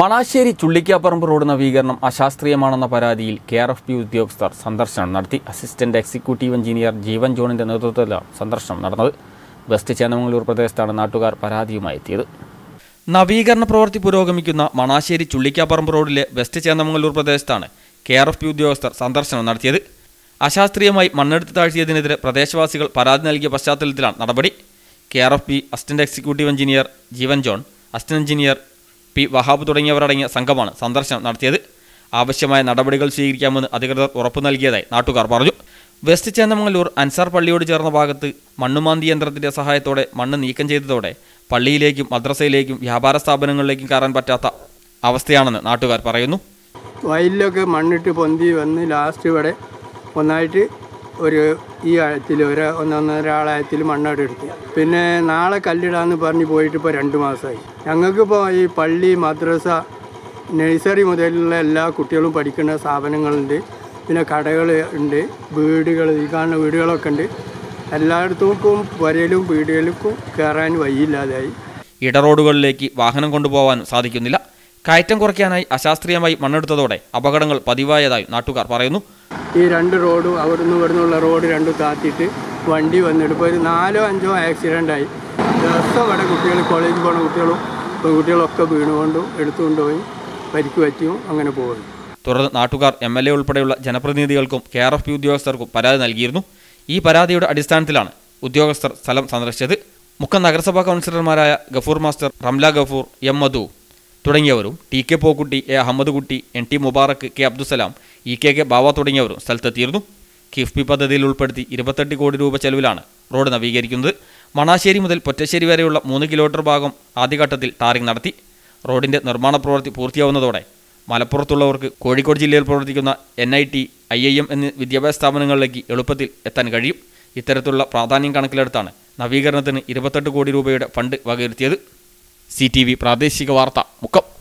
Manassery Chullikkaparamba road നവീകരണം അശാസ്ത്രീയമാണെന്ന പരാതിയിൽ K R F P ഉദ്യോഗസ്ഥർ സന്ദർശനം നടത്തി. അസിസ്റ്റന്റ് എക്സിക്യൂട്ടീവ് എഞ്ചിനീയർ ജീവൻ ജോണിന്റെ നേതൃത്വത്തിലാണ് സന്ദർശനം നടന്നത്. വെസ്റ്റ് ചേന്നമംഗലൂർ പ്രദേശത്താണ് നാട്ടുകാർ പരാതിയുമായി എത്തിയത്. നവീകരണ പ്രവൃത്തി പുരോഗമിക്കുന്ന മണാശ്ശേരി ചുള്ളിക്കാപ്പറമ്പ് റോഡിലെ വെസ്റ്റ് ചേന്നമംഗലൂർ പ്രദേശത്താണ് കെ ആർ എഫ് പി ഉദ്യോഗസ്ഥർ സന്ദർശനം നടത്തിയത്. അശാസ്ത്രീയമായി മണ്ണെടുത്ത് താഴ്ത്തിയതിനെതിരെ പ്രദേശവാസികൾ പരാതി നൽകിയ പശ്ചാത്തലത്തിലാണ് നടപടി. K R F B assistant executive engineer Jeevan John assistant engineer P Wahab തുടങ്ങിയവരടങ്ങിയ സംഘമാണ് സന്ദർശനം നടത്തിയത്. ആവശ്യമായ നടപടികൾ സ്വീകരിക്കാമെന്ന് അധികൃതർ ഉറപ്പു നൽകിയതായി നാട്ടുകാർ പറഞ്ഞു. വെസ്റ്റ് ചേന്നമംഗലൂർ അൻസാർ പള്ളിയോട് ചേർന്ന ഭാഗത്ത് മണ്ണുമാന്തി യന്ത്രത്തിന്റെ സഹായത്തോടെ മണ്ണ് നീക്കം ചെയ്തതോടെ പള്ളിയിലേക്കും മദ്രസയിലേക്കും വ്യാപാര സ്ഥാപനങ്ങളിലേക്കും കയറാൻ പറ്റാത്ത അവസ്ഥയാണെന്ന് നാട്ടുകാർ പറയുന്നു. വയലിലൊക്കെ മണ്ണിട്ട് പൊന്തി വന്ന് ലാസ്റ്റ് ഇവിടെ ഒന്നായിട്ട് ഒരു ഈ ആഴത്തിൽ ഒരു ഒന്നൊന്നര ആളായത്തിൽ എടുത്തു പിന്നെ നാളെ കല്ലിടാന്ന് പറഞ്ഞ് പോയിട്ട് ഇപ്പോൾ രണ്ട് മാസമായി ഞങ്ങൾക്കിപ്പോൾ ഈ പള്ളി മദ്രസ നഴ്സറി മുതലുള്ള എല്ലാ കുട്ടികളും പഠിക്കുന്ന സ്ഥാപനങ്ങളുണ്ട് പിന്നെ കടകൾ ഉണ്ട് വീടുകൾ ഈ കാണുന്ന വീടുകളൊക്കെ ഉണ്ട്. എല്ലായിടത്തും വരയിലും വീടുകൾക്കും കയറാൻ വഴിയില്ലാതായി. ഇടറോഡുകളിലേക്ക് വാഹനം കൊണ്ടുപോകാൻ സാധിക്കുന്നില്ല. കയറ്റം കുറയ്ക്കാനായി അശാസ്ത്രീയമായി മണ്ണെടുത്തതോടെ അപകടങ്ങൾ പതിവായതായി നാട്ടുകാർ പറയുന്നു. ഈ രണ്ട് റോഡും അവിടുന്ന് ഇവിടുന്നുള്ള റോഡ് രണ്ടും താത്തിയിട്ട് വണ്ടി വന്നിട്ട് ഇപ്പോൾ ഒരു നാലോ അഞ്ചോ ആക്സിഡന്റ് ആയി. ദിവസം ഇവിടെ കുട്ടികൾ കോളേജിൽ പോകുന്ന കുട്ടികളും പെൺകുട്ടികളൊക്കെ വീണുകൊണ്ടും എടുത്തുകൊണ്ടുപോയി പരിക്ക് പറ്റിയും അങ്ങനെ പോകുന്നു. തുടർന്ന് നാട്ടുകാർ എം എൽ എ ഉൾപ്പെടെയുള്ള ജനപ്രതിനിധികൾക്കും കെ ആർ എഫ് പി ഉദ്യോഗസ്ഥർക്കും പരാതി നൽകിയിരുന്നു. ഈ പരാതിയുടെ അടിസ്ഥാനത്തിലാണ് ഉദ്യോഗസ്ഥർ സ്ഥലം സന്ദർശിച്ചത്. മുഖ്യ നഗരസഭാ കൗൺസിലർമാരായ ഗഫൂർ മാസ്റ്റർ റംല ഗഫൂർ എം മധു തുടങ്ങിയവരും T K Pokkutty A Ahammed Kutty N T Mubarak K Abdussalam E K K Bava തുടങ്ങിയവരും സ്ഥലത്തെത്തിയിരുന്നു. കിഫ്ബി പദ്ധതിയിൽ ഉൾപ്പെടുത്തി ഇരുപത്തെട്ട് കോടി രൂപ ചെലവിലാണ് റോഡ് നവീകരിക്കുന്നത്. മണാശ്ശേരി മുതൽ പൊറ്റശ്ശേരി വരെയുള്ള മൂന്ന് കിലോമീറ്റർ ഭാഗം ആദ്യഘട്ടത്തിൽ ടാറിംഗ് നടത്തി. റോഡിന്റെ നിർമ്മാണ പ്രവൃത്തി പൂർത്തിയാവുന്നതോടെ മലപ്പുറത്തുള്ളവർക്ക് കോഴിക്കോട് ജില്ലയിൽ പ്രവർത്തിക്കുന്ന N I T I I M എന്നീ വിദ്യാഭ്യാസ സ്ഥാപനങ്ങളിലേക്ക് എളുപ്പത്തിൽ എത്താൻ കഴിയും. ഇത്തരത്തിലുള്ള പ്രാധാന്യം കണക്കിലെടുത്താണ് നവീകരണത്തിന് ഇരുപത്തെട്ട് കോടി രൂപയുടെ ഫണ്ട് വകയിരുത്തിയത്. സി പ്രാദേശിക വാർത്ത മുക്കം.